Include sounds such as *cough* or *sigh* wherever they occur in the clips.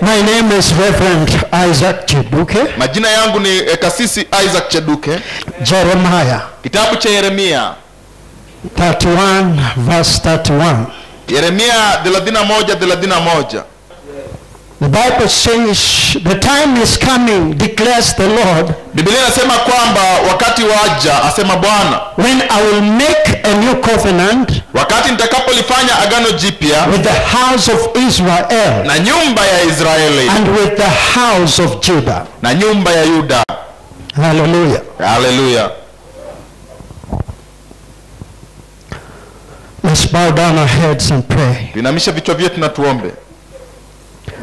My name is Reverend Isaac Cheduke. majina yangu ni eh, kasisi isaac cheduke Jeremiah kitabu cha yeremia 31, verse 31. yeremia 31 31 The Bible says, The time is coming, declares the Lord, biblia inasema kwamba wakati waja asema bwana when I will make a new covenant wakati nitakapolifanya agano jipya with the house of Israel na nyumba ya israeli and with the house of Judah. na nyumba ya yuda Hallelujah. Hallelujah. Let's bow down our heads and pray. tuinamisha vichwa vyetu na tuombe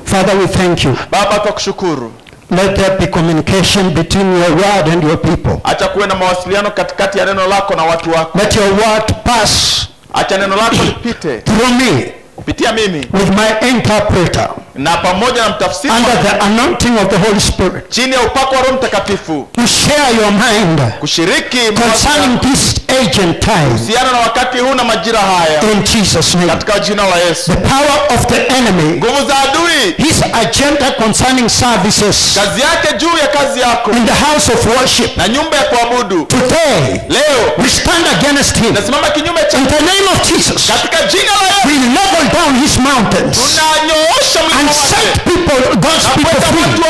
Father, we thank you. baba twakushukuru Let there be communication between your word and your people. acha kuwe na mawasiliano katikati ya neno lako na watu wako. Let your word pass acha neno lako *clears throat* lipite. through me kupitia mimi. with my interpreter na pamoja na mtafsiri under the anointing of the Holy Spirit. Chini ya upako wa roho mtakatifu. To share your mind kushiriki concerning this age and time. Kuhusiana na wakati huu na majira haya. In Jesus' name. katika jina la yesu. The power of the enemy, nguvu za adui. His agenda concerning services kazi yake juu ya kazi yako. in the house of worship. Na nyumba ya kuabudu. Today, leo. we stand against him. nasimama kinyume cha In the name of Jesus, katika jina la yesu. We level down his mountains. Tunanyoosha and set people, God's people free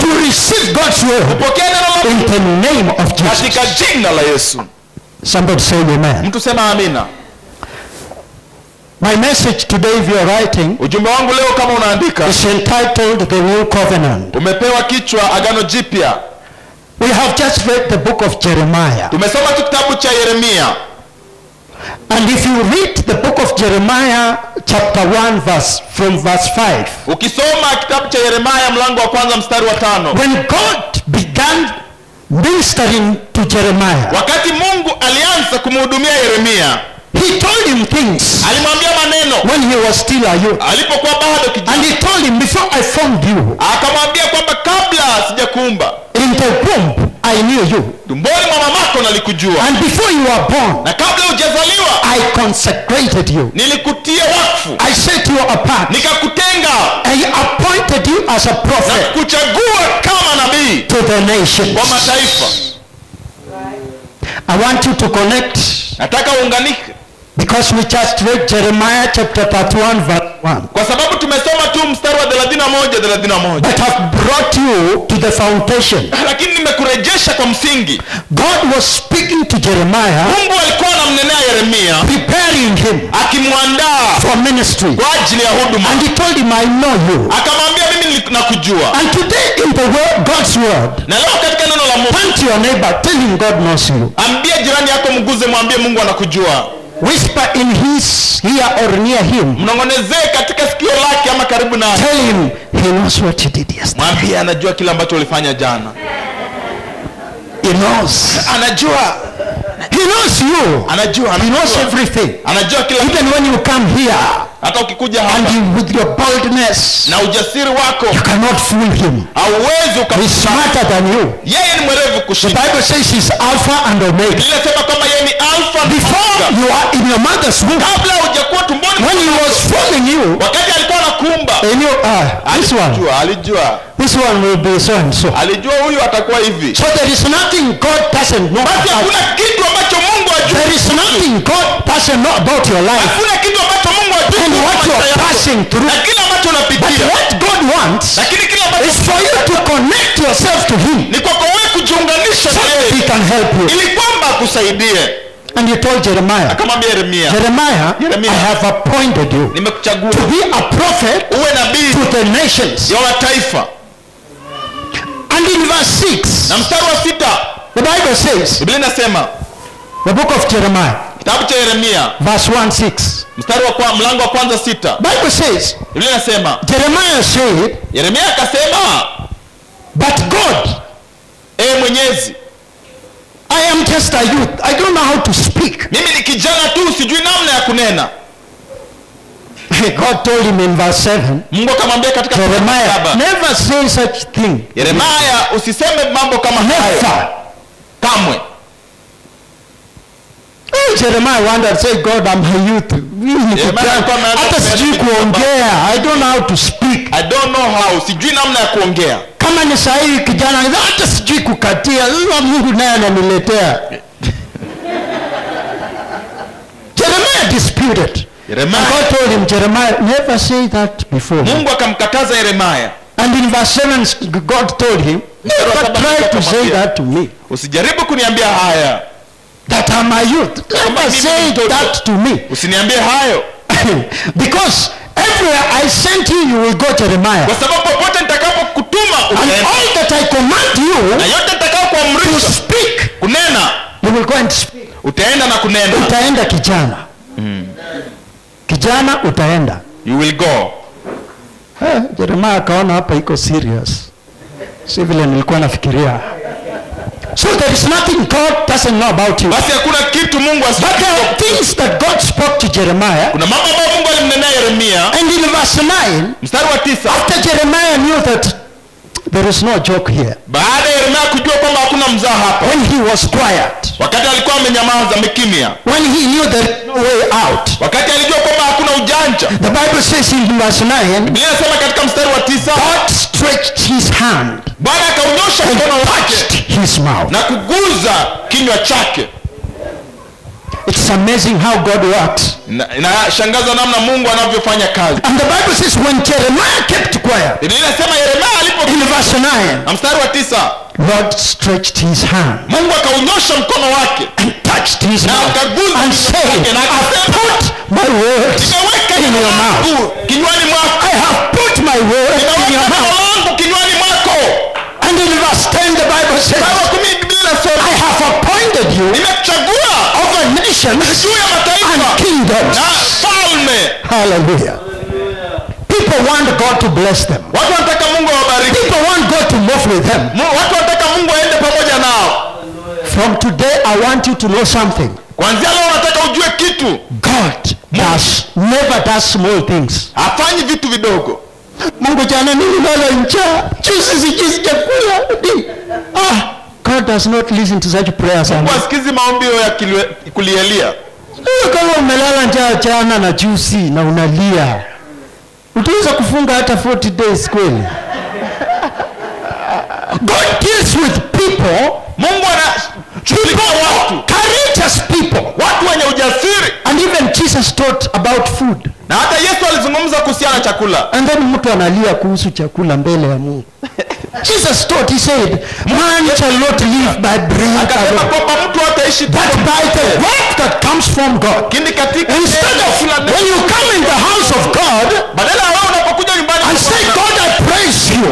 to receive God's word in the name of Jesus. katika jina la yesu Somebody say amen. mtu sema amina My message today, if you are writing, ujumbe wangu leo kama unaandika is entitled The New Covenant. umepewa kichwa agano jipya We have just read the book of Jeremiah. tumesoma tu kitabu cha yeremia And if you read the book of Jeremiah, chapter 1, verse from verse 5, ukisoma kitabu cha yeremia mlango wa kwanza mstari wa tano. when God began ministering to Jeremiah, wakati mungu alianza kumhudumia yeremia he told him things alimwambia maneno when he was still a youth. alipokuwa bado kijana And he told him, Before I formed you akamwambia kwamba kabla sijakuumba in the womb, I knew you. tumboni mwa mamako nalikujua And before you were born, na kabla hujazaliwa I consecrated you. nilikutia wakfu I set you apart. nikakutenga I appointed you as a na prophet kuchagua kama nabii to the nations. kwa mataifa I want you to connect nataka uunganike because we just read Jeremiah chapter 31 verse 1 kwa sababu tumesoma tu mstari wa 31 31 But have brought you to the foundation. *laughs* lakini nimekurejesha kwa msingi God was speaking to Jeremiah, mungu alikuwa anamnenea yeremia preparing him akimwandaa for ministry. kwa ajili ya huduma And he told him, I know you. akamwambia mimi nakujua And today in the word, God's word, na leo katika neno la mungu Point your neighbor, tell him God knows you. ambie jirani yako mguze mwambie mungu anakujua Whisper in his ear or near him. mnongonezee katika sikio lake ama karibu naye Tell him he knows what you did yesterday. mwambie anajua kile ambacho ulifanya jana He knows. anajua He knows you. anajua He knows anajua, everything. anajua kila Even when you come here hata ukikuja and hapa with your boldness, na ujasiri wako you cannot fool him. hauwezi ukamshinda smarter than you. yeye ni mwerevu The Bible says he's Alpha and Omega. yeye ni alfa na Before Omega. you are in your mother's womb, kabla hujakuwa tumboni when he was forming you, wakati alikuwa anakuumba he knew, ah, this one, alijua alijua this one will be so and so. alijua huyu atakuwa hivi So there is nothing God doesn't know basi hakuna kitu ambacho mungu ajui There is nothing God doesn't know about your life hakuna kitu ambacho and what you are passing through. But what God wants is for you to connect yourself to Him so that He can help you. And he told Jeremiah, Jeremiah, Jeremiah, Jeremiah. I have appointed you to be a prophet to the nations. And in verse 6, na mstari wa sita the Bible says, the book of Jeremiah, kitabu cha yeremia verse 1 6. mstari wa kwa, mlango wa kwanza sita Bible says, biblia inasema Jeremiah said, yeremia akasema But God, e mwenyezi I am just a youth. I don't know how to speak. mimi ni kijana tu sijui namna ya kunena *laughs* God told him in verse 7, mungu akamwambia katika Jeremiah, never say such thing. yeremia usiseme mambo kama hayo kamwe Jeremiah wondered, say, God, I'm a youth. Jeremiah hata sijui kuongea. I don't know how to speak. i don't know how sijui namna ya kuongea Kama ni sahihi kijana, hata sijui kukatia. Sasa Mungu naye ananiletea. Jeremiah disputed. And God told him, Jeremiah, never say that before. mungu akamkataza yeremia And in verse 7, God told him, never try to say that to me. usijaribu kuniambia haya That I'm a youth. Never say that to me. usiniambie hayo *laughs* because everywhere I sent you, you will go Jeremiah. kwa sababu popote nitakapokutuma And utaenda. all that I command you. na yote nitakao to speak, kunena you will go and speak. utaenda na kunena Utaenda kijana. Kijana utaenda. you will go Eh, Jeremiah akaona hapa iko serious. Si vile nilikuwa nafikiria. So there is nothing God doesn't know about you. basi hakuna kitu mungu But there are things that God spoke to Jeremiah. kuna mambo ambayo mungu alimnenea yeremia And in verse 9, mstari wa 9 after Jeremiah knew that there is no joke here, baada ya yeremia kujua kwamba hakuna hapa when he was quiet, wakati alikuwa amenyamaza amekimya when he knew there is no way out, wakati alijua kwamba hakuna ujanja the Bible says in verse 9, biblia inasema katika mstari wa 9. God stretched his hand bwana akaunyosha mkono wake his mouth. na kuguza kinywa chake It's amazing how God works. Na- inashangaza namna mungu anavyofanya kazi And the Bible says when Jeremiah kept quiet, biblia inasema yeremia alipo in verse 9, na mstari wa 9. Lord stretched his hand mungu akaunyosha mkono wake and touched his mouth and said, I have put my words in your mouth. kinywani mwako I have put my words in your mouth. kinywani mwako And in verse 10, the Bible says, I have appointed you nimekuchagua nations juu ya and mataifa kingdoms. na falme Hallelujah. People want God to bless them. watu wanataka mungu awabariki People want God to move with them. Watu wanataka mungu aende pamoja nao From today, I want you to know something. kwanzia leo nataka ujue kitu God does never does small things. hafanyi vitu vidogo Mungu jana nililala njaa, juzi sijui sijakula. Ah, God does not listen to such prayers. mungu asikizi maombi ya kulielia kama umelala njaa jana na juzi na unalia, utaweza kufunga hata 40 days kweli? God deals with people, mungu anashughulikia watu courageous people. watu wenye ujasiri And even Jesus taught about food. Na hata yesu alizungumza kuhusiana na chakula And then mtu analia kuhusu chakula mbele ya Mungu. *laughs* Jesus taught, he said, man shall not live by bread alone, but by the word that comes from God. Instead of when you come in the house of God badala wewe unapokuja nyumbani and say, God, I praise you.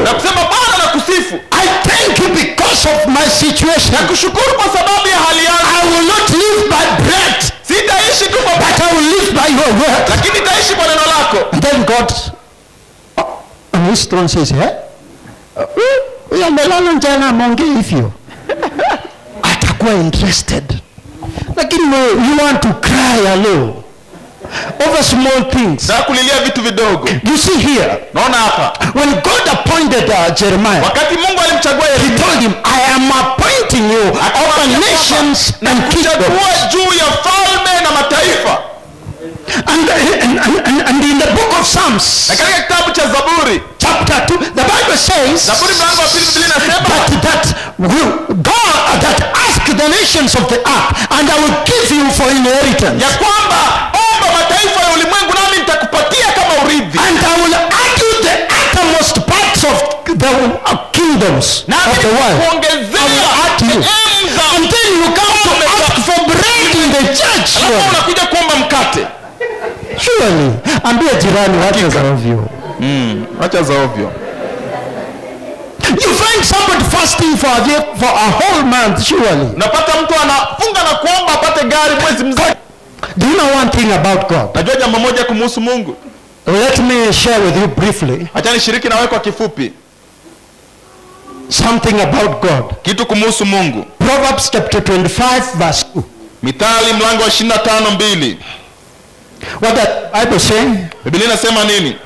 Kusifu I thank you because of my situation. Nakushukuru kwa sababu ya hali yangu I will not live by bread, sitaishi tu kwa but I will live by your word. lakini nitaishi kwa neno lako And then God uh, on his throne says, eh? Uh, Huyo amelala njana ameongea hivyo. *laughs* Atakuwa interested. Lakini you want to cry alone over small things. na kulilia vitu vidogo You see here, naona hapa when God appointed uh, Jeremiah, wakati mungu alimchagua he yeremia told him, I am appointing you over nations and kingdoms. juu ya falme na mataifa And, and, and, and in the book of Psalms, na katika kitabu cha zaburi chapter 2, the Bible says zaburi mlango wa pili biblia inasema that, that will, God that ask the nations of the earth, and I will give you for inheritance. ya kwamba omba mataifa ya ulimwengu nami nitakupatia kama urithi And I will the kingdoms nami of the world. To you. then you come to ask for bread in the church. unakuja kuomba mkate Surely, ambia jirani wacha za ovyo. wacha za ovyo You find somebody fasting for a, day- for a whole month, surely. unapata mtu anafunga na kuomba apate gari mwezi mzima Do you know one thing about God? najua jambo moja kumuhusu mungu Let me share with you briefly hacha nishiriki nawe kwa kifupi something about God. kitu kumuhusu mungu Proverbs chapter 25, verse 2. mithali mlango wa 25 mbili What the Bible saying? biblia inasema nini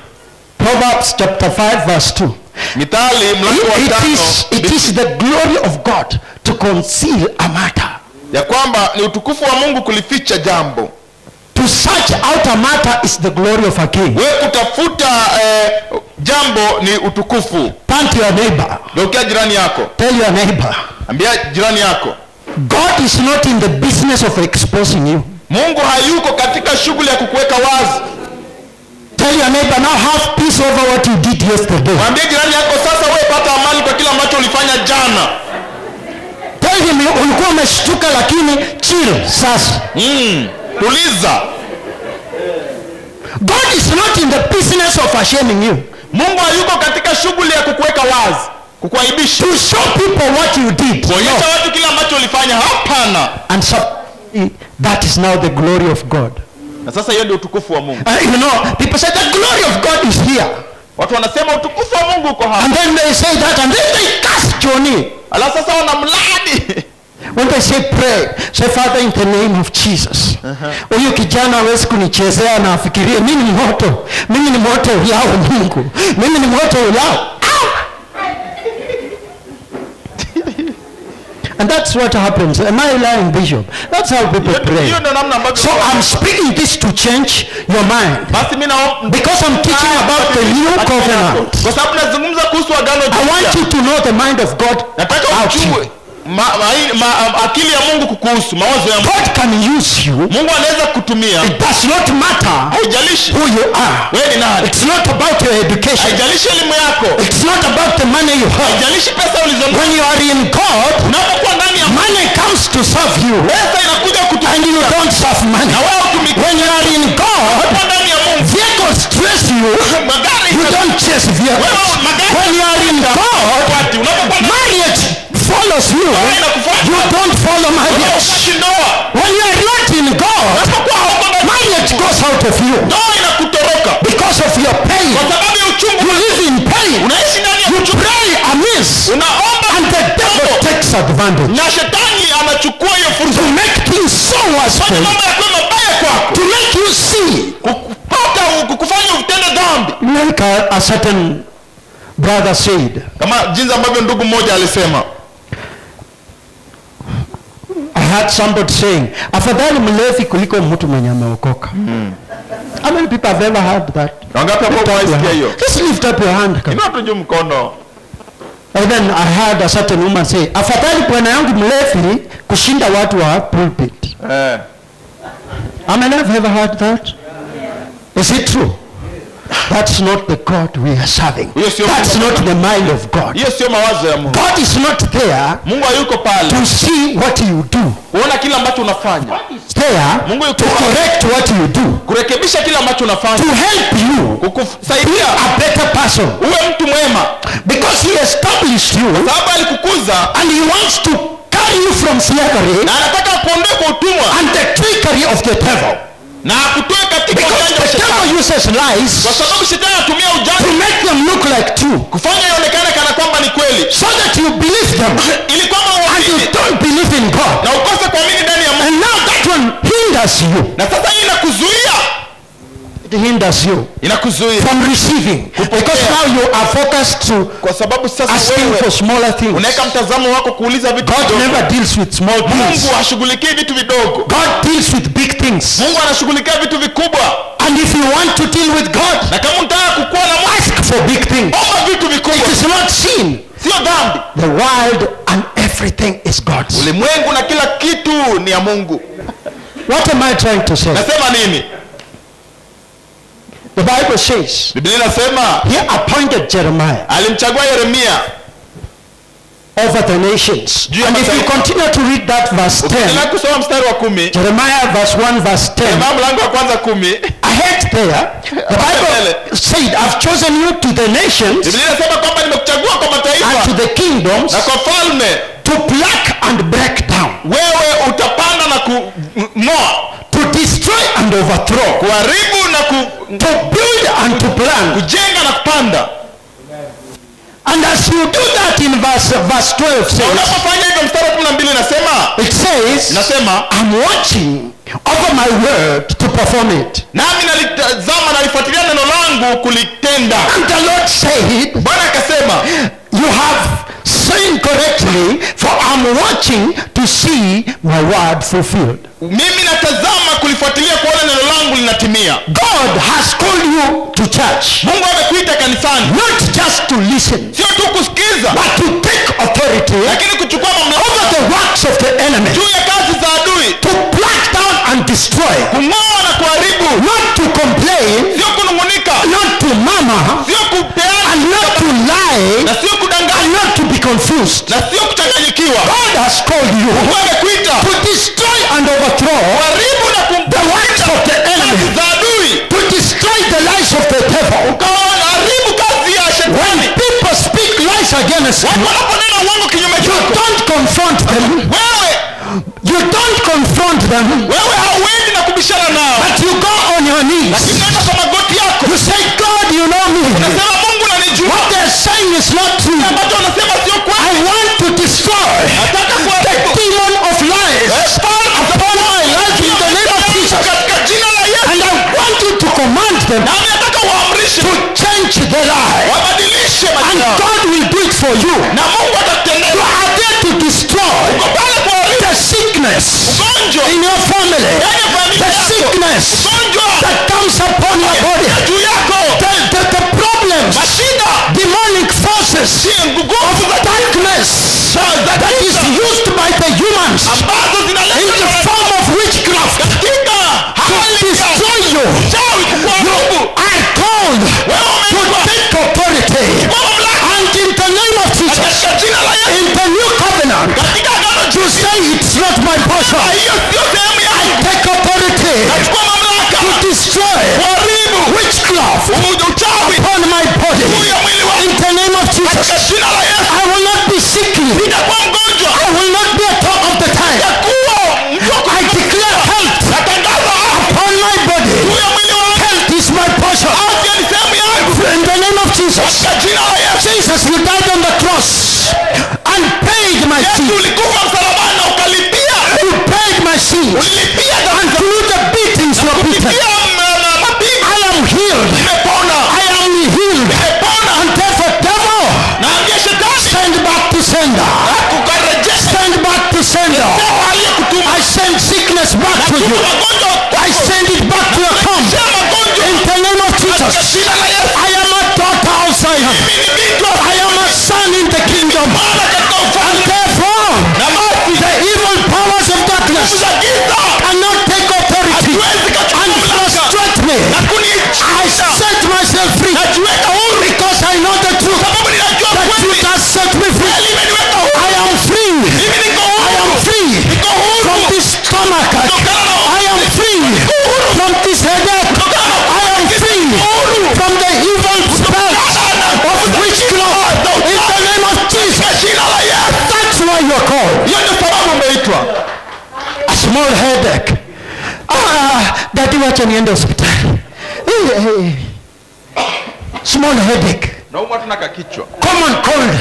Proverbs chapter 5, verse 2. mithali mlango wa It is, it is the glory of God to conceal a matter. ya kwamba ni utukufu wa mungu kulificha jambo To search out a matter is the glory of a king. Wewe kutafuta eh, jambo ni utukufu Turn to your neighbor. geukia jirani yako Tell your neighbor. ambia jirani yako God is not in the business of exposing you. mungu hayuko katika shughuli ya kukuweka wazi Tell your neighbor now have peace over what you did yesterday. mwambie jirani yako sasa wewe pata amani kwa kile ambacho ulifanya jana Tell him you- ulikuwa umeshtuka lakini chill sasa. mm. tuliza God is not in the business of ashaming you. Mungu hayuko katika shughuli ya kukuweka wazi kukuaibisha To show people what you did. kuonyesha No. watu kile ambacho ulifanya hapana And so, that is now the glory of God. na sasa hiyo ndio utukufu wa mungu Uh, you know, people say the glory of God is here. watu wanasema utukufu wa mungu uko hapa And then they say that and then they cast Johnny. alafu sasa wanamladi *laughs* When they say pray, say Father in the name of Jesus. Huyu kijana hawezi kunichezea na afikirie mimi ni moto, mimi ni moto ulao Mungu, mimi ni moto ulao. *laughs* And that's what happens. Am I lying, Bishop? That's how people pray. So I'm speaking this to change your mind. Because I'm teaching about the new covenant. I want you to know the mind of God about you. Ma, ma, ma, akili ya mungu kukuhusu mawazo ya mungu God can use you. mungu anaweza kutumia It does not matter haijalishi who you are. wewe ni nani It's not about your education. haijalishi elimu yako It's not about the money you have. haijalishi pesa ulizonazo When you are in God, unapokuwa ndani ya money comes to serve you. pesa inakuja And you don't serve money. na wewe utumiki When you are in God, ndani ya mungu vehicles stress you. magari You don't chase vehicles. When you are in God, marriage follows you. You don't follow marriage. When you are not in God, marriage goes out of you because of your pain. You live in pain. You pray amiss. And the devil takes advantage to make things so worse for you. To make you see like a, a certain brother said. kama jinsi ambavyo ndugu mmoja alisema heard somebody saying, afadhali mlevi kuliko mtu mwenye ameokoka. How many people have ever heard that? wangapi hapo waisikia hiyo Just lift up your hand. inua tu juu mkono And then I heard a certain woman say, afadhali bwana yangu mlevi kushinda watu wa pulpit. eh. How many have ever heard that? Yeah. Is it true? That's not the God we are serving. That's not the mind of God. hiyo sio mawazo ya mungu. God is not there mungu hayuko pale. to see what you do. kuona kile ambacho unafanya. There Mungu yuko to correct what you do, kurekebisha kile ambacho to help you. Be kukusaidia a better person. uwe mtu mwema. Because he established you sababu alikukuza. and he wants to carry you from slavery na anataka kuondoe kwa utumwa. and the trickery of the devil. Na akutoe katika kwa sababu shetani anatumia ujanja them look like true kufanya ionekane kana kwamba ni kweli. So that you believe them. *clears throat* Ili kwamba and you don't believe in God. na ukose kuamini ndani ya Mungu. And now that one hinders you. na sasa hii inakuzuia It hinders you inakuzuia from receiving. Because now you are focused to kwa sababu sasa asking wewe, for smaller things. unaweka mtazamo wako kuuliza vitu God vidogo never deals with small things. mungu hashughulikii vitu vidogo God deals with big things. mungu anashughulikia vitu vikubwa And if you want to deal with God, na kama unataka kukua na mungu ask for big things. omba vitu It is not sin. sio dhambi The world and everything is God's. ulimwengu na kila kitu ni ya mungu What am I trying to say? nasema nini The Bible says biblia inasema he appointed Jeremiah alimchagua yeremia over the nations. And if you continue to read that verse 10, ukiendelea kusoma mstari wa kumi Jeremiah verse 1 verse 10, Jeremiah mlango wa kwanza kumi ahead there, the Bible said, I've chosen you to the nations biblia inasema kwamba nimekuchagua kwa and to the kingdoms na kwa falme to pluck and break down, wewe utapanda na kung'oa to destroy and overthrow, kuharibu na ku, to build and to plant. kujenga na kupanda And as you do that in verse, verse 12 says, it says, I'm watching over my word to perform it. nami nalitazama nalifuatilia neno langu kulitenda And the Lord said, bwana akasema You have doing correctly, for I'm watching to see my word fulfilled. Mimi natazama kulifuatilia kuona neno langu linatimia. God has called you to church, mungu amekuita kanisani. Not just to listen, sio tu kusikiza but to take authority lakini kuchukua over mamlaka the works of the enemy, juu ya kazi za adui. To pluck down and destroy, kung'oa na kuharibu. Not to complain, sio kunung'unika. Not to mama sio kupeana. And not to lie, na sio and kudanganya not to be confused. na sio kuchanganyikiwa. God has called you mungu amekuita. to destroy and overthrow na the works of the enemy, to destroy the lies of the devil. ukaharibu kazi ya When people speak lies against you, you don't confront them. You don't confront them, wewe hauendi na kubishana nao. But you go on your knees. lakini unaenda kwa magoti yako. You say, God, you know me. unasema mungu nanijua What they're saying is not true. ambacho unasema sio I want to destroy. Nataka lie. And. God will do it for you. You are there to destroy the sickness in your family. ndani ya familia The sickness that comes upon your body. The, the, the problems, demonic forces za darkness that is used by the humans in the new covenant, katika agano to say it's not my portion. hiyo sio sehemu yangu Take authority nachukua mamlaka to destroy kuharibu witchcraft uchawi upon my body. juu ya mwili In wangu the name of katika Jesus, jina la Yesu I will not be sickly. nitakuwa mgonjwa I will not be a talk of the time. kuwa mtu wa I declare health kutangaza upon my body. juu ya mwili wangu Health is my portion. afya ni sehemu yangu In the name of Jesus. katika jina la Yesu Jesus, you died my sin. ulikufa msalabani na ukalipia You paid my sins. ulilipia And through the beatings you beaten, ulipia ma- ma- mapigo I am healed. nimepona I am healed. nimepona And therefore, devil, naambia shetani send back to sender. kukarejesha Send back to sender. I send sickness back to you. I send it back to your home. In the name of Jesus. Cannot take authority. And frustrate me. I set myself free headache. Ah, dadi wacha niende hospitali. Hey, hey. Small headache. naumwa tuna kakichwa Common cold.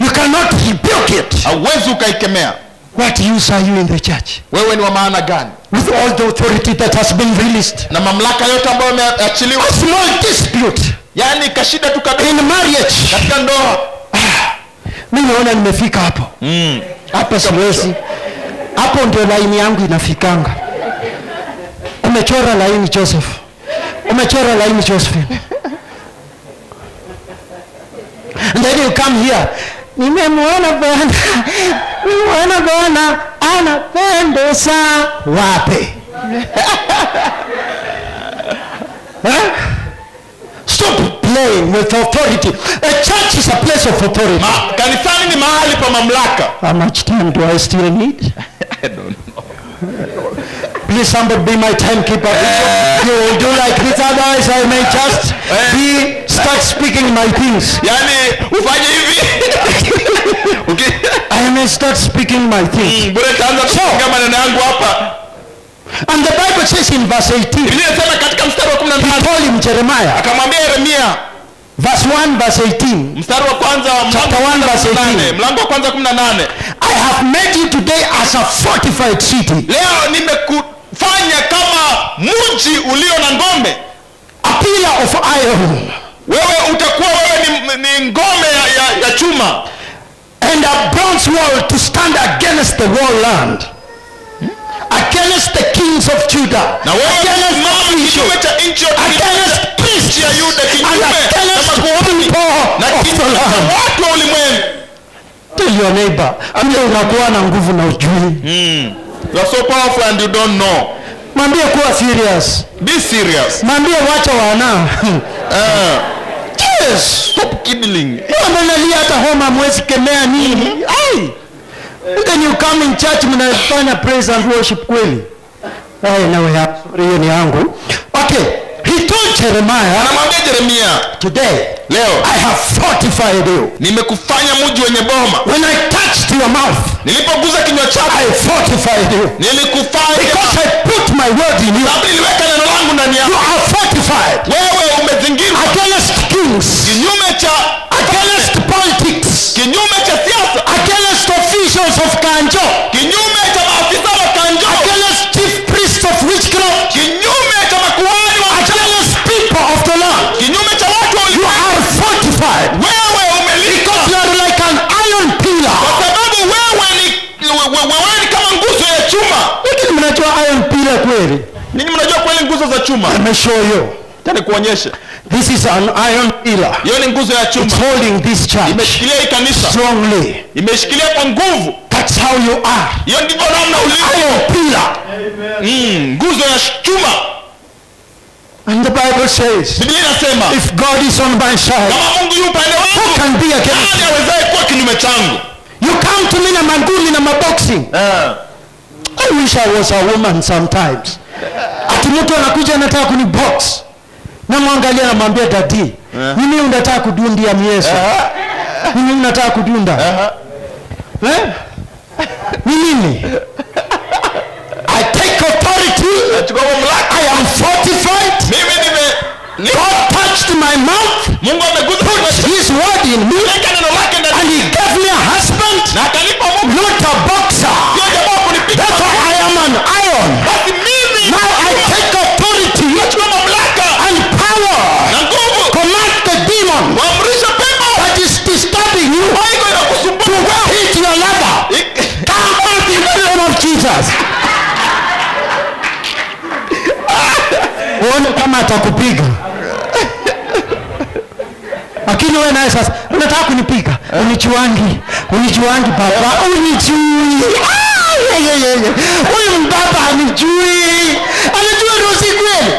You cannot rebuke it. hauwezi ukaikemea What use are you in the church? wewe ni wa maana gani With all the authority that has been released. na mamlaka yote ambayo imeachiliwa A small dispute yaani kashida tu kabisa. in marriage. katika ndoa Mimi naona nimefika hapo hapa siwezi hapo ndio laini yangu inafikanga. Umechora laini joseph. Umechora laini josephine. And then you come here. Nimemwona bwana. Nimemwona bwana. Anapendeza. Wape *laughs* playing with authority a church is a place of authority Ma, kanisani ni mahali pa mamlaka How much time do I still need? *laughs* I don't know. Please somebody be my timekeeper. You will do like this, otherwise I may just be start speaking my things. Yani ufanye hivi *laughs* okay. I may start speaking my things. bure taanza kufunga maneno yangu hapa And the Bible says in verse 18, biblia inasema katika mstari wa kumi na he told him Jeremiah, akamwambia yeremia verse 1, verse 18, mstari wa kwanza Chapter wa verse kumi na nane. 18. mlango wa kwanza kumi na nane. I have made you today as a fortified city, leo nimekufanya kama mji ulio na ngome. A pillar of iron, wewe utakuwa wewe ni, ni ngome ya, ya, ya chuma. And a bronze wall to stand against the wall land against the kings of Judah. Na wewe against kinyume cha nchi against priests ya yuda and kinyume na makuhani na watu wa ulimwengu. Tell your neighbor kumbe unakuwa na nguvu na ujui. You are so powerful and you don't know. Mwambie kuwa serious. Be serious. Mwambie wacha wana uh, *laughs* yes. Stop kiddling. Wamenalia hata homa mwezi kemea nini? Ai then you come in church mnafanya praise and worship kweli? Ai nawe sorry, hiyo ni yangu. Okay he told jeremiah anamwambia Jeremia, today leo. I have fortified you. Nimekufanya mji wenye boma. When i touched your mouth nilipoguza kinywa chako i fortified you. nilikufanya. Because i put my word in you. Sababu niliweka neno langu ndani yako. you are fortified. Wewe umezingirwa. Against kings. Kinyume cha against politics. Kinyume cha officials of kanjo. Kinyume cha maafisa wa kanjo. Against chief priests of witchcraft. Kinyume cha makuhani wa against people of the land. Kinyume cha watu wa you are fortified. Wewe umelika because you are like an iron pillar. Kwa sababu wewe ni we- we- wewe ni kama nguzo ya chuma. Lakini mnajua iron pillar kweli? Ninyi mnajua kweli nguzo za chuma? Let me show you. Tani kuonyeshe this is an iron pillar. Hiyo ni nguzo ya it's holding this church imeshikilia hii kanisa. strongly. Imeshikilia kwa nguvu that's how you are. Hiyo ndivyo namna ulivyo. Pila. Mm, nguzo ya chuma. And the bible says if god is on my side who can be against changu? You come to me na mangumi na maboxing I wish I was a woman sometimes. Ati mtu anakuja anataka kuni box. Namwangalia namwambia dadi, mimi unataka kudundia mieso. Mimi unataka kudunda. Eh? Ni nini? I take authority. nachukua mamlaka I am fortified. mimi nime God touched my mouth. mungu amegusa Put his word in me. Weka neno lake ndani And he gave me a husband. na akanipa Not a boxer. sio jamaa kunipiga Therefore I am an Uone kama atakupiga. Lakini wewe naye sasa unataka kunipiga. Unichuangi. Unichuangi baba. Unichui. Ah. Huyu mbaba anichui. Anajua ndio si kweli.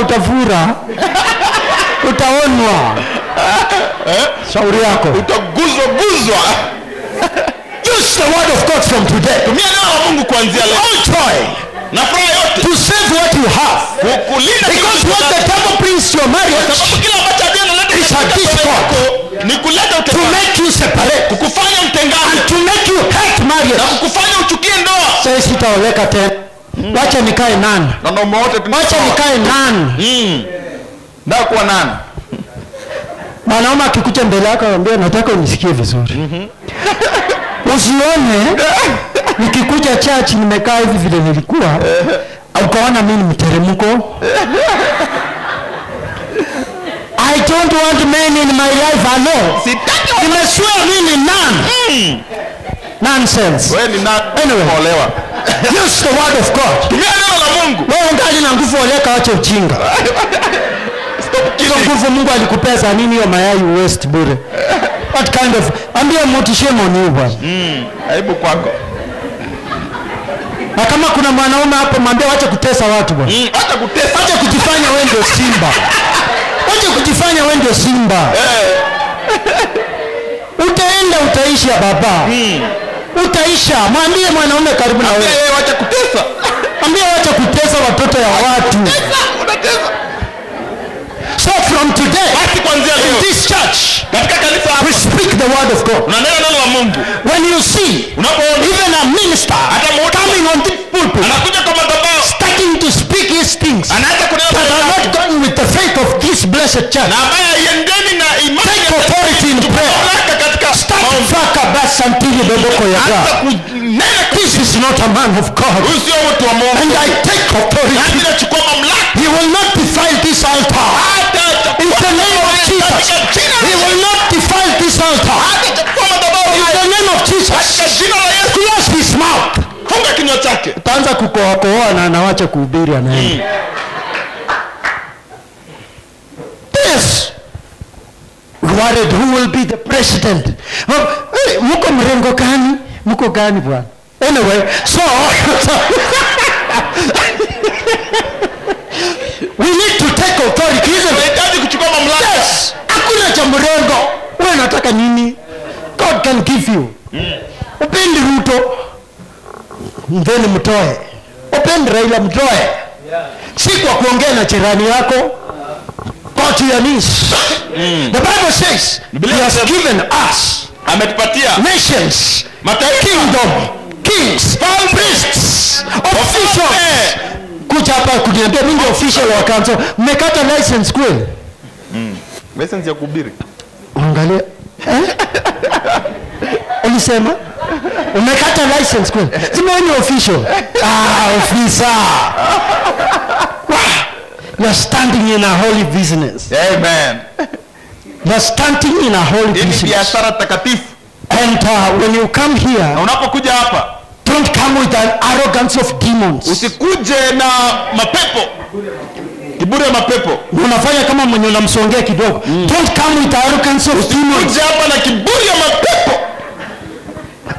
Utafura, utaonwa. Shauri yako. utaguzwa guzwa Use the word of God from today. tumia neno la mungu kuanzia leo All joy na furaha yote to save what you have. Because what the devil brings to your marriage sababu kila ambacho adui analeta a katika discord. ndoa yako ni kuleta to make you separate kukufanya mtengano and to make you hate na marriage. kukufanya uchukie ndoa Sasa sitaoleka tena. Wacha nikae nani? na naume wote Wacha nikae nani? ndaa kuwa nani Mwanaume akikuja mbele yako anambia nataka unisikie vizuri. *laughs* Usione *laughs* nikikuja church nimekaa hivi vile nilikuwa ukaona mimi ni mteremko. I don't want men in my life alone. sitaki Nimeswear mimi. Nonsense. wewe ni nani Anyway. olewa Use the word of God. tumia neno la mungu Wewe ungali na nguvu oleka wacha ujinga. *laughs* Hizo nguvu Mungu alikupea za nini hiyo mayai waste bure? What kind of ambia mtu shame on you bwana. aibu kwako Na kama kuna mwanaume hapo mwambie wacha kutesa watu bwana. Mm, acha kutesa Wacha kujifanya wewe ndio simba. Wacha kujifanya wewe ndio simba. Utaenda utaisha baba. Utaisha. Mwambie mwanaume karibu na Ambia wewe. yeye wacha kutesa Ambia wacha kutesa watoto ya watu. Tesa, unatesa So from today basi kuanzia in leo this church katika kanisa we speak the word of God. unanena neno la mungu When you see unapoona even a minister Hata coming on this pulpit anakuja kwa madhabahu starting to speak his things that anaanza kunena are not going with the faith of this blessed church. na ambaye haiendeni na imani Take authority in prayer. katika Start faka basi until beboko ya God. This is not a man of God. huyu sio mtu wa Mungu And I take authority. nami nachukua mamlaka He will not defile this altar. Jesus. He will not defile this altar. In the name of Jesus. Close his mouth. Funga kinywa chake. Utaanza kukoakoa na anawacha kuhubiri anaenda. Hmm. This worried who will be the president. Oh, Mko mrengo gani? Mko gani bwana? Anyway, so *laughs* we need to take authority. Tunahitaji. Yes cha mrengo. Wewe nataka nini? God can give you. Upendi ruto? Mveni mtoe. Upendi raila mtoe? Si kwa kuongea na jirani yako? Go to your knees the bible says he has given us ametupatia nations mataifa kingdom kings priests officials. kuja hapa kuniambia mingi official wa council. Mmekata license kweli license ya kuhubiri. Angalia eh? ulisema? Umekata license kweli? Sema ni official. Ah officer You are standing in a holy business. Amen. You are standing in a holy business. ni biashara takatifu. And uh, when you come here, na unapokuja hapa don't come with an arrogance of demons. usikuje na mapepo kiburi ya mapepo. Unafanya kama mwenye unamsongea kidogo. Mm. don't come with arrogance of demons. hapa na kiburi ya mapepo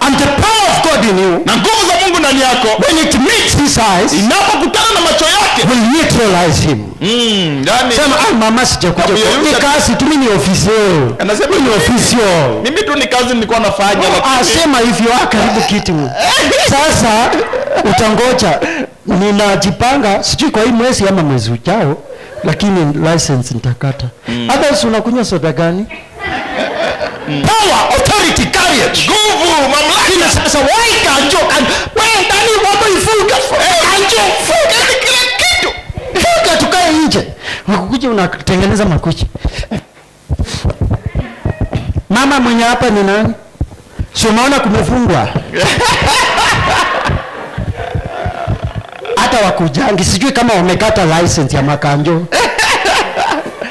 and the power of God in you na nguvu za mungu ndani yako when it meets his eyes inapokutana na macho yake will neutralize him. Mm, yani sema ah, mama sijakuja ni kazi tu mimi ni ofisio Anasema ni ofisio mimi tu ni kazi nilikuwa nafanya Ah, asema hivyo ah, karibu kiti *laughs* sasa utangoja ninajipanga sijui kwa hii mwezi ama mwezi ujao lakini license nitakata. Others unakunywa soda gani? Mm. power authority courage nguvu mamlaka. Sasa weka kan wewe ndani wapo ifuga kanjo fuga. Ni kila kitu. Fuga tukae nje. Unakuja unatengeneza makuchi mama mwenye hapa ni nani? Si unaona kumefungwa? Hata wakujangi sijui kama wamekata license ya makanjo.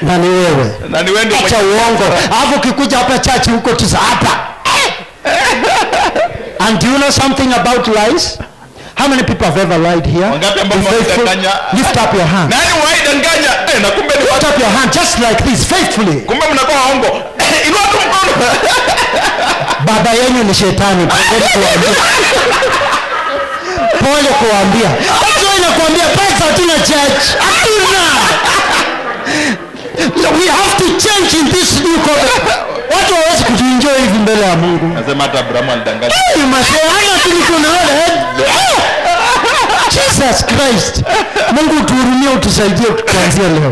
Na ni wewe? Acha uongo. Alafu ukikuja hapa chachi huko tuza hapa and do you know something about lies? How many people have ever lied here? Faithful? lift up your hand. Nani waidanganya eh, na kumbe ni lift up your hand just like this faithfully. *coughs* *laughs* Baba yenu ni shetani. Pole kuambia pole kuambia inakuambia basi hatuna church. Hatuna. We have to change in this new covenant watu hawezi kujienjoy hivi mbele ya mungu. Nasema hata abrahamu alidanganya. Hey, na tulikunaona *laughs* jesus christ. Mungu tuhurumie utusaidie kuanzia leo.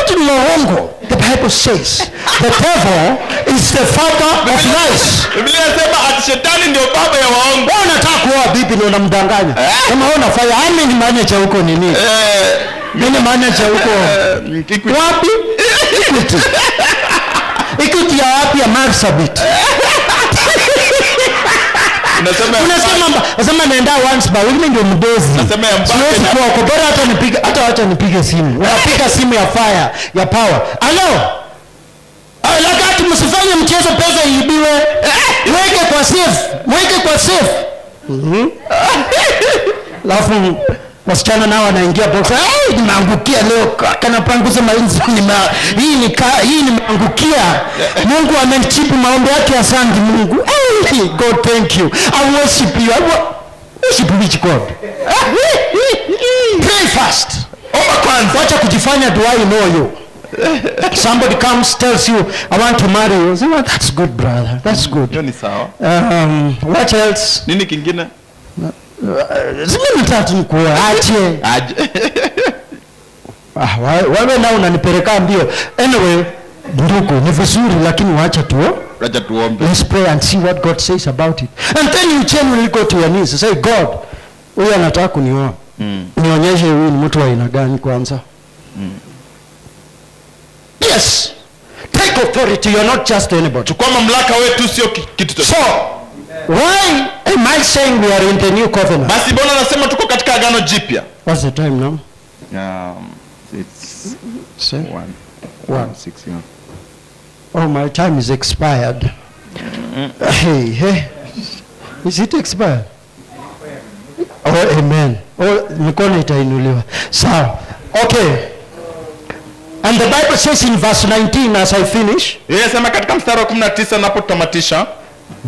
Watu ni waongo the bible says the devil is the father of lies. Biblia inasema ati shetani ndio baba ya waongo. Wewe unataka kuoa bibi na unamdanganya? Kama wewe unafanya ami ni manager huko nini? Eh, mimi cha huko. Eh, wapi? *laughs* Equity equity *laughs* ya wapi ya marsabit unasema naenda once by week mimi ndio mdozi siwezi uko bora hata nipige hata wacha nipige simu. Unapiga simu ya fire ya power. Alo Ah, lakati msifanye mchezo pesa iibiwe. Weke kwa safe weke kwa safe. Mhm. *laughs* alafu wasichana nao wanaingia boxa, "Ai, nimeangukia leo kanapanguza mainzi nime, hii ni ka, hii nimeangukia. Mungu amenichibu maombi yake asante mungu. Hey, god thank you. I worship you. I worship which god? Pray fast omba kwanza. Wacha kujifanya do i know you? Somebody comes tells you i want to marry you say well, that's good brother. That's good. Hiyo ni sawa. Um, what else? Nini kingine zingine mitatu nikuache. Ah, wewe nao unanipeleka mbio. Anyway ndugu ni vizuri lakini wacha tuo wacha tuombe. Let's pray and see what god says about it. And then you genuinely go to your knees say god huyu anataka kunioa. Mm. nionyeshe huyu ni mtu wa aina gani kwanza. Yes. Take authority. You're not just anybody. Chukua mamlaka wetu sio kitu so why am i saying we are in the new covenant basi mbona nasema tuko katika agano jipya what's the time now um, it's Say. one, One. six, yeah. Oh, my time is expired. Hey, hey. Is it expired? Oh, amen. Oh, mikono itainuliwa. Sawa. Okay. And the Bible says in verse 19 as I finish, Yes, katika mstari wa 19 napotamatisha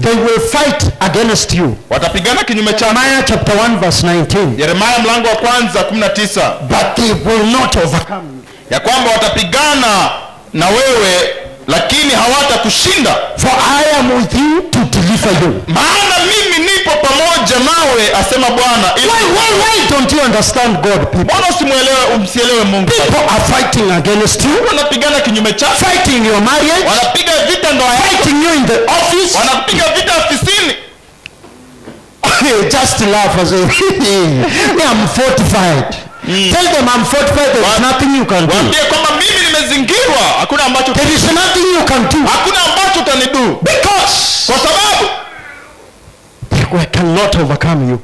they will fight against you. watapigana kinyume cha Jeremiah chapter 1 verse 19. yeremaya mlango wa kwanza 19 But they will not overcome you. ya kwamba watapigana na wewe lakini hawatakushinda. For I am with you to deliver you. maana mimi nipo pamoja nawe asema bwana Why, why, why don't you understand God, mbona usimwelewe mungu? People are fighting against you, wanapigana kinyume chako fighting your marriage, wanapiga vita ndoa fighting you in the office. wanapiga vita ofisini. *laughs* Just laugh say, *laughs* I'm fortified. Tell them I'm fortified. There is nothing you can do. waambie kwamba mimi nimezingirwa hakuna ambacho There is nothing you can do hakuna ambacho utanidu because kwa sababu I cannot overcome you.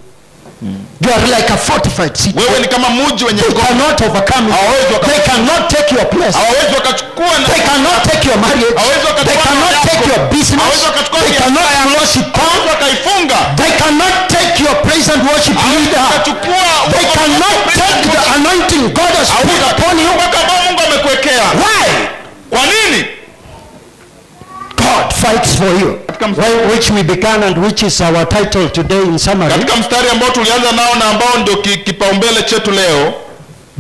You are like a fortified city. wewe ni kama mji wenye They cannot overcome you. They cannot take your place. hawawezi wakachukua na They cannot take your marriage. Hawezi wakachukua They cannot take your business. Hawezi wakachukua They cannot close it down. hawawezi wakaifunga They cannot take your praise and worship leader. wakachukua They cannot take the anointing God has put upon you. mpaka mungu amekuwekea Why? kwa nini for you. Well, which we began and which is our title today in summary. katika mstari ambao tulianza nao na ambao ndio kipaumbele chetu leo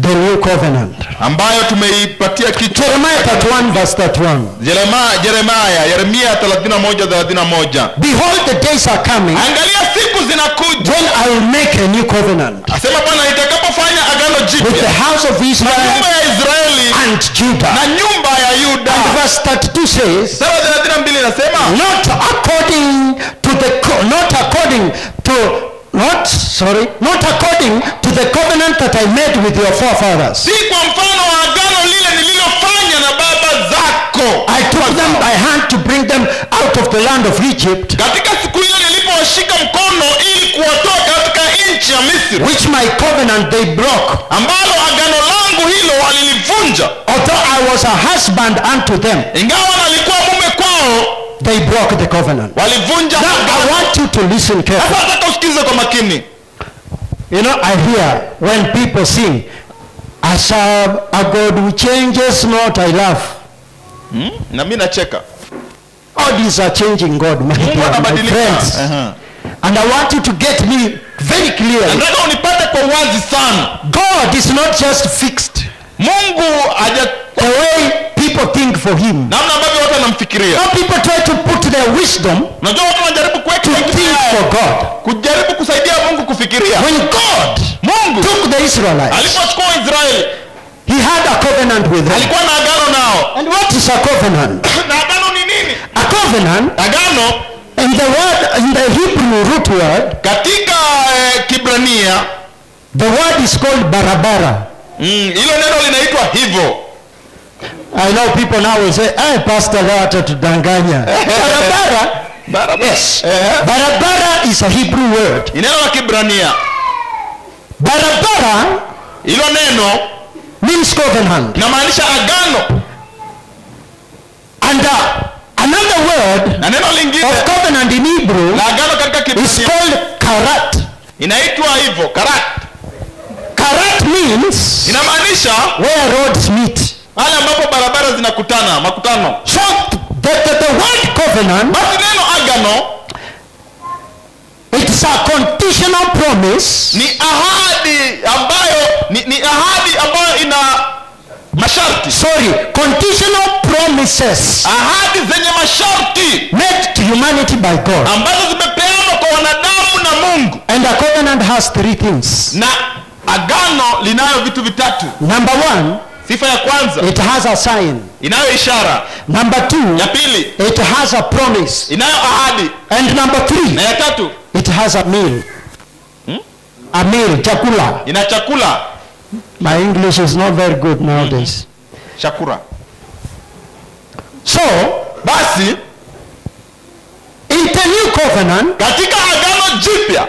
The new covenant. ambayo tumeipatia kichwa Jeremiah 31 verse 31. Jeremiah Jeremiah Yeremia 31 31 Behold, the days are coming angalia siku zinakuja when I will make a new covenant asema bwana nitakapofanya agano with the house of Israel nyumba ya Israeli and Judah. na nyumba ya Yuda And verse 32 says, sura 32 inasema not according to the not according to not sorry not according to the covenant that I made with your forefathers. si kwa mfano wa agano lile nililofanya na baba zako I took them by hand to bring them out of the land of Egypt, katika siku hiyo nilipowashika mkono ili kuwatoa katika nchi ya Misri which my covenant they broke, ambalo agano langu hilo walilivunja although I was a husband unto them. ingawa nalikuwa mume kwao They broke the covenant. walivunja Now I want you to listen carefully. sasa nataka usikize kwa makini You know, I hear when people sing, I serve a God who changes not, I laugh. hmm? na mimi nacheka God is a changing God, my, dear, my friends. friends. Aha. And I want you to get me very clearly. nataka unipate kwa wazi sana God is not just fixed mungu haja the way people think for him. namna ambavyo wanamfikiria Now people try to put their wisdom unajua watu wanajaribu kuweka for God. kujaribu kusaidia mungu kufikiria When God mungu took the Israelites, alipochukua israeli he had a covenant with them. alikuwa na agano nao And what is a covenant? *coughs* na agano ni nini A covenant, agano in the word, in the Hebrew root word, katika eh, kibrania the word is called barabara. mm, hilo neno linaitwa hivyo I know people now will say, hey, pastor leo atatudanganya. *laughs* barabara, Barabara. yes. Uh -huh. Barabara is a Hebrew word. ni neno la kibrania Barabara hilo neno means covenant. linamaanisha agano And uh, another word na neno lingine of covenant in Hebrew la agano katika Kibrania is called karat. inaitwa hivyo karat Karat means inamaanisha where roads meet. Pale ambapo barabara zinakutana makutano. So the, the, the word covenant, basi neno agano it's a conditional promise. ni ahadi ambayo ni, ni ahadi ambayo ina masharti. Sorry, conditional promises. Ahadi zenye masharti. Made to humanity by God. ambazo zimepeanwa kwa wanadamu na mungu. And a covenant has three things. na agano linayo vitu vitatu. Number one, sifa ya kwanza it has a sign. inayo ishara Number two, ya pili it has a promise. inayo ahadi And number three, na ya tatu it has a meal. A meal, chakula. ina chakula My English is not very good nowadays. chakula So, basi in the new covenant, katika agano jipya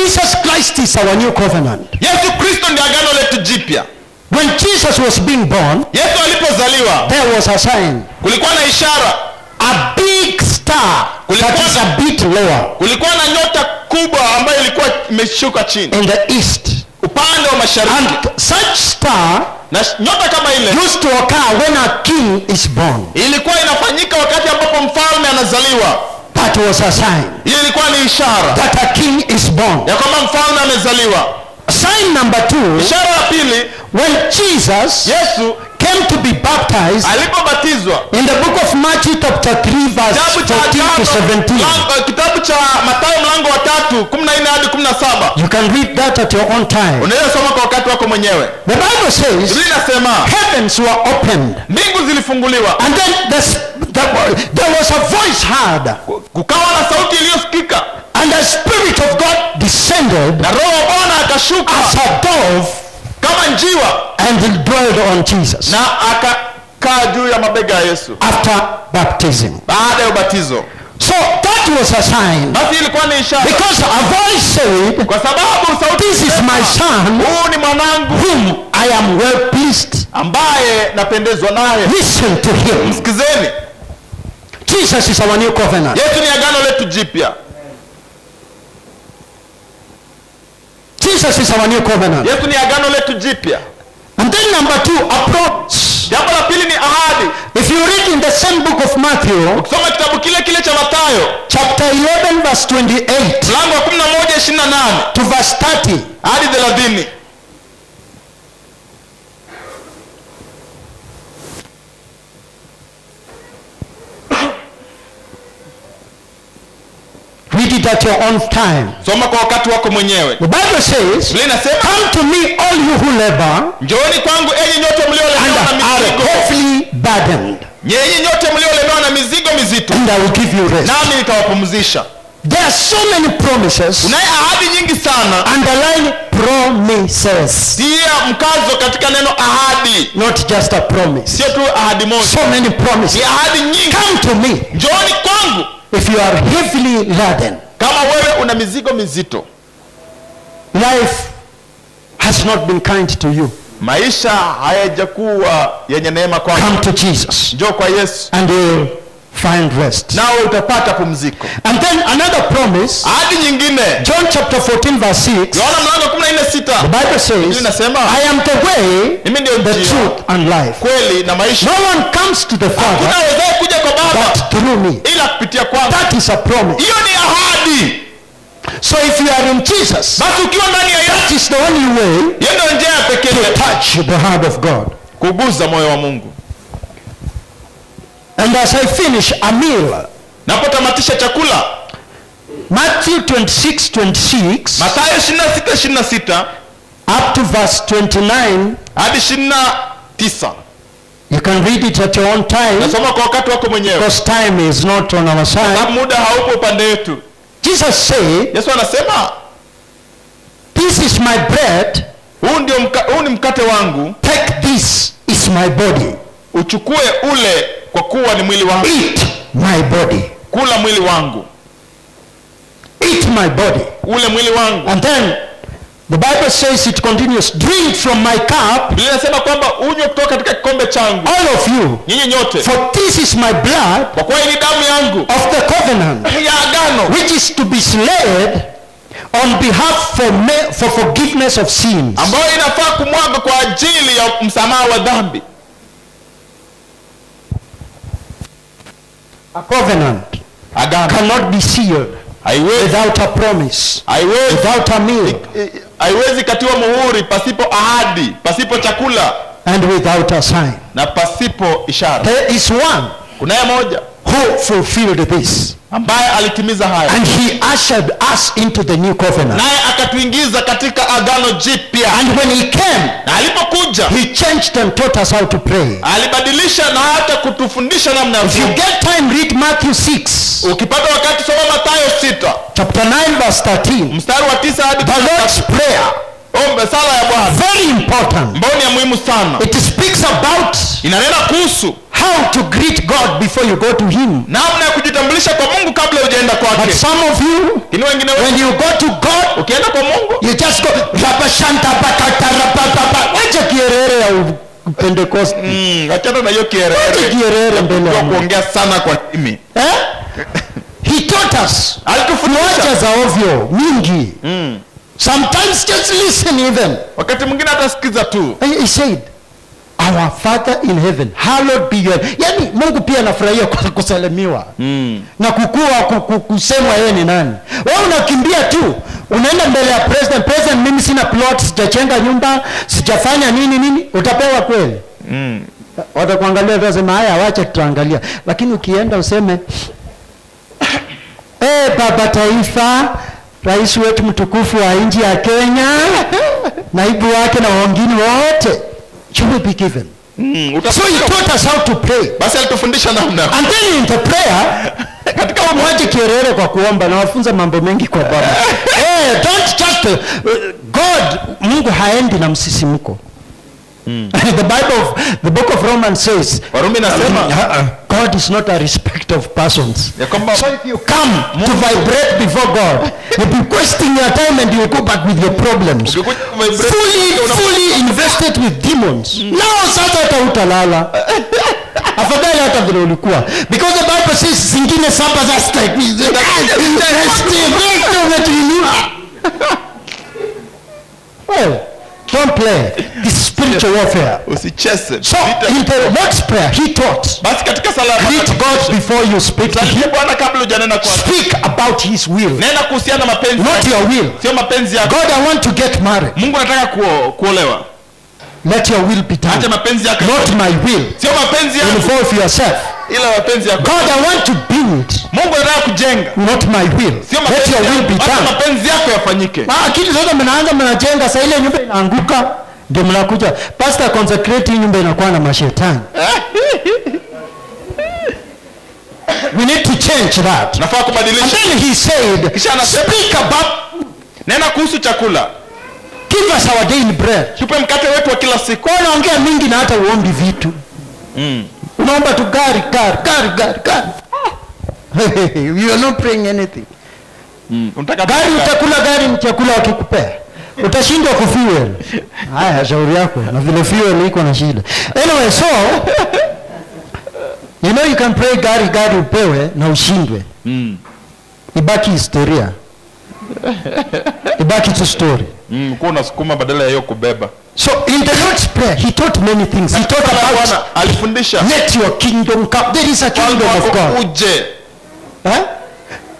Jesus Christ is our new covenant. yesu kristo ndi agano letu jipya When Jesus was being born, yesu alipozaliwa there was a sign. kulikuwa na ishara A big star Kulikuwa that is na- a bit lower kulikuwa na nyota kubwa ambayo ilikuwa imeshuka chini in the east. upande wa mashariki And such star na nyota kama ile used to occur when a king is born. ilikuwa inafanyika wakati ambapo mfalme anazaliwa That was a sign. Hiyo ilikuwa ni ishara. That a king is born. ya kwamba mfalme amezaliwa. Sign number two, ishara ya pili when Jesus yesu came to be baptized alipobatizwa. in the book of Matthew chapter 3 verse 14 to 17. mlango- kitabu cha Mathayo mlango wa tatu kumi na nne hadi kumi na saba. You can read that at your own time. unaweza soma kwa wakati wako mwenyewe. The Bible says biblia inasema heavens were opened mbingu zilifunguliwa. and then the, was a voice heard. Kukawa na sauti iliyosikika. And the Spirit of God descended na roho wa bwana akashuka as a dove kama njiwa. and dwelled on Jesus. Na akakaa juu ya mabega ya yesu. After baptism. baada ya ubatizo. So that was a sign. Basi ilikuwa ni ishara. Because a voice said, kwa sababu sauti This is my son huu ni mwanangu. whom I am well pleased. ambaye napendezwa naye. Listen to him. Jesus is our new covenant. yesu ni agano letu jipya Jesus is our new covenant. yesu ni agano letu jipya And then number two, a promise. jambo la pili ni ahadi If you read in the same book of Matthew, ukisoma kitabu kile kile cha Mathayo, chapter 11, verse 28 mlango wa 11 28 to verse 30, hadi 30 read it at your own time. soma kwa wakati wako mwenyewe The Bible says, Come to me, all you who labor njooni kwangu enyi nyote mliolemewa na mizigo heavily burdened, Nyenye nyote mliolemewa na mizigo mizito and I will give you rest. nami nitawapumzisha There are so many promises. unaye ahadi nyingi sana Underline promises, tia mkazo katika neno ahadi not just a promise. sio tu ahadi moja So many promises. ni ahadi nyingi Come to me njooni kwangu if you are heavily laden. Kama wewe una mizigo mizito Life has not been kind to you. maisha hayajakuwa yenye neema kwako. Come to Jesus. Njoo kwa yesu. And you'll find rest. nawe utapata pumziko And then another promise, ahadi nyingine John chapter 14, verse 6. yohana mlango 14:6 The Bible says, inasema I am the way, mimi ndio the truth, and life. kweli na maisha No one comes to the hakuna Father awezaye kuja kwa baba but through me. ila kupitia kwangu That is a promise. hiyo ni ahadi So if you are in Jesus, basi ukiwa ndani ya yesu that is the only way hiyo ndio njia pekee to touch the heart of God. kuguza moyo wa mungu And as I finish, a meal. napotamatisha chakula Matthew 26, 26 matayo 26 26 up to verse 29. hadi 29 You can read it at your own time nasoma kwa wakati wako mwenyewe because time is not on our side. sababu muda haupo upande wetu Jesus said, yesu anasema This is my bread. huu ndio huu ni mkate wangu Take this is my body. uchukue ule kwa kuwa ni mwili wangu. Eat my body. kula mwili wangu. Eat my body. ule mwili wangu. And then the Bible says it continues, drink from my cup, biblia inasema kwamba unywe kutoka katika kikombe changu. All of you. nyinyi nyote. For this is my blood kwa kuwa ni damu yangu. of the covenant, ya agano. which is to be shed on behalf for, me, for forgiveness of sins. ambayo inafaa kumwaga kwa ajili ya msamaha wa dhambi A covenant agano cannot be sealed haiwezi. without a promise, haiwezi. without a meal, haiwezi katiwa muhuri pasipo ahadi pasipo chakula. and without a sign. na pasipo ishara. There is one kunaye moja. who fulfilled this, ambaye alitimiza haya and he ushered us into the new covenant. naye akatuingiza katika agano jipya And when he came, na alipokuja he changed and taught us how to pray. alibadilisha na hata kutufundisha namna ya If you get time, read Matthew 6, ukipata wakati soma matayo 6 chapter 9, verse 13. mstari wa 9 hadi The Lord's Prayer, ombe sala ya bwana very important. ambayo ni ya muhimu sana It speaks about inanena kuhusu how to greet God before you go to Him. namna ya kujitambulisha kwa mungu kabla hujaenda But kwake some of you, lakini wengine when you go to God, ukienda kwa mungu you just go rabashanta bakata rabababa. Wacha kierere ya Pentecost. mm, achana na hiyo kierere. Wacha kierere mbele kwa kuongea sana kwa kimi Eh? he taught us alitufundisha kuacha za ovyo mingi mm. Sometimes just listen even wakati mwingine atasikiza tu. He said our father in heaven hallowed be your yani mungu pia anafurahia kus- kusalimiwa. Mm. na kukua ku- ku- kusemwa yeye ni nani. Wewe unakimbia tu unaenda mbele ya president president mimi sina plot sijachenga nyumba sijafanya nini nini. Utapewa kweli? Mm. watakuangalia utasema haya wacha tutaangalia. Lakini ukienda useme hey, baba taifa rais wetu mtukufu wa nchi ya kenya *laughs* naibu wake na wengine wote should be given? Mm. so he taught us how to pray. Basi alitufundisha namna. And then in the prayer katika mwache kierere kwa kuomba na wafunza mambo mengi kwa baba. *laughs* Hey, don't just uh, god mungu haendi na msisimko Mm. *laughs* the bible of, the book of romans says warumi inasema uh, god is not a respect of persons. Yeah, so if you come to vibrate before god. You'll be wasting your time and you'll go back with your problems. Fully fully invested with demons. Nao sasa hata utalala *laughs* afadhali hata vile ulikuwa. Because the bible says zingine saba za umetuinua. well don't play the spiritual warfare. Usicheze. So in the lord's prayer? He taught. Basi katika sala ya greet god before you speak. To him bwana kabla hujanena kwa speak about his will. Nena kuhusiana na mapenzi not your will. Sio mapenzi yako. God i want to get married. Mungu anataka kuo, kuolewa. Let your will be acha done mapenzi yako not my will. Sio mapenzi yako. Involve yourself ila mapenzi yako God, I want to build, mungu anataka kujenga not my will. sio Let mapenzi your will be done. mapenzi yako yafanyike Ah, Akili sasa mnaanza mnajenga, sasa ile nyumba inaanguka, ndio mnakuja pastor consecrate nyumba inakuwa na mashetani. *laughs* We need to change that. nafaa And then he said, Kisha anasema- speak about, nena kuhusu chakula give us our daily bread. tupe mkate wetu wa kila siku Kwa unaongea mingi na hata uombi vitu. mm. Unaomba tu gari, gari, gari, gari, gari. *laughs* you are not praying anything. Mm. unataka gari utakula gari ni chakula wakikupea utashindwa kufuel haya shauri yako na vile fuel iko na shida anyway so you know you can pray gari gari upewe na ushindwe mm. ibaki historia ibaki tu story mm. kuwa unasukuma badala ya hiyo kubeba so in the lord's prayer. he taught many things. He taught about alifundisha. let your kingdom come. There is a kingdom of god. uje. Huh?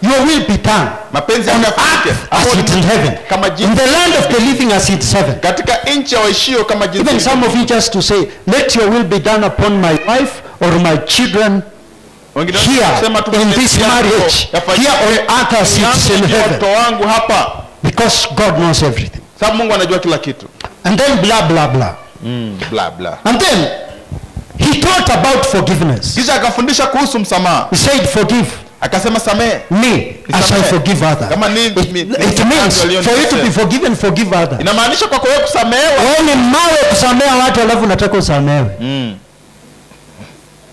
your will be done. Mapenzi on earth as it is in heaven. Kama in the land of the living as it is heaven. Katika nchi ya waishio kama jinsi Even some of you just to say, let your will be done upon my wife or my children Wengine here wanasema tu in this marriage, here on earth as it is in heaven. wangu hapa. Because God knows everything. sababu mungu anajua kila kitu And then blah, blah, blah. mm. blah blah And then he taught about forgiveness. kisha akafundisha kuhusu msamaha He said, forgive akasema samehe me I shall forgive others. Kama ni- It, mi- it means for you to be forgiven, forgive others. inamaanisha kwako wewe kusamehewa Wewe ni mawe kusamea watu alafu unataka usamehewe mm.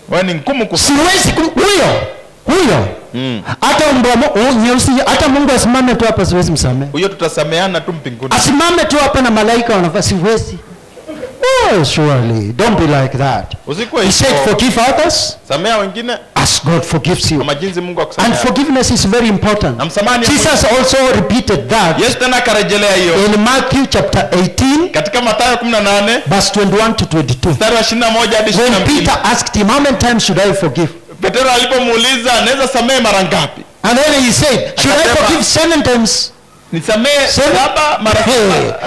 wewe ni ngumu kusamehe Siwezi huyo huyo Mm. hata mbwa nyeusi hata Mungu asimame tu hapa siwezi msamehe. huyo tutasameana tu mbinguni. Asimame tu hapa na malaika wanavaa siwezi. Oh, surely don't be like that. Usikuwe he said forgive others. Samea wengine. As god forgives you. Kama jinsi mungu and forgiveness is very important. Jesus also repeated that yesu tena akarejelea hiyo. in matthew chapter 18 katika mathayo 18 verse 21 to 22 mstari wa 21 hadi when peter asked him how many times should i forgive petero alipomuuliza anaweza samehe mara ngapi? And then he said should i forgive seven times? Nisamehe saba mara saba.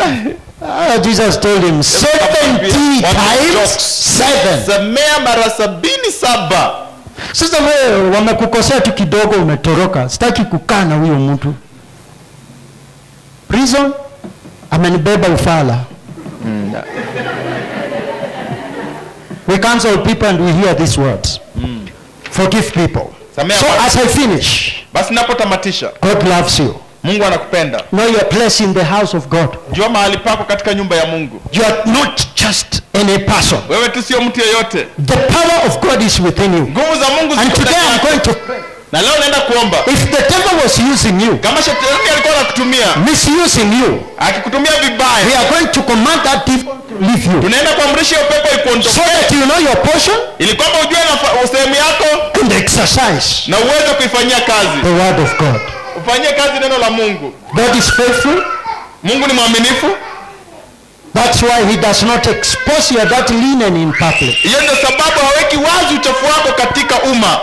Ah, jesus told him 70 times 7. Samea mara sabini saba. Sasa wewe wamekukosea tu kidogo umetoroka. Sitaki kukaa na huyo mtu. Prison amenibeba ufala. Mm. we counsel people and we hear these words forgive people. Samea so watu. as i finish basi napotamatisha god loves you. Mungu anakupenda. Know your place in the house of god. Jua mahali pako katika nyumba ya mungu. You are not just any person. Wewe tu sio mtu yeyote. The power of god is within you. Nguvu za mungu and today i'm going to pray na leo naenda kuomba if the devil was using you kama shetani alikuwa anakutumia misusing you akikutumia vibaya we are going to command that devil to leave you. tunaenda kuamrisha hiyo pepo ikuondoke So that you know your portion ili kwamba ujue na sehemu yako and exercise na uweze kuifanyia kazi the word of God. ufanyie kazi neno la mungu God is faithful. mungu ni mwaminifu That's why he does not expose your dirty linen in public. hiyo ndio sababu haweki wazi uchafu wako katika umma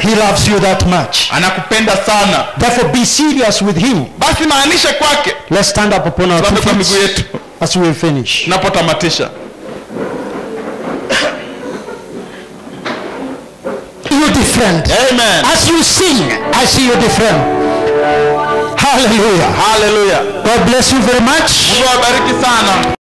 He loves you that much. anakupenda sana Therefore, be serious with him. basi maanishe kwake Let's stand up upon our two tusimame miguu feet yetu as we finish. Napotamatisha. You different. amen As you sing, I see you different. Hallelujah. Hallelujah. God bless you very much. mungu awabariki sana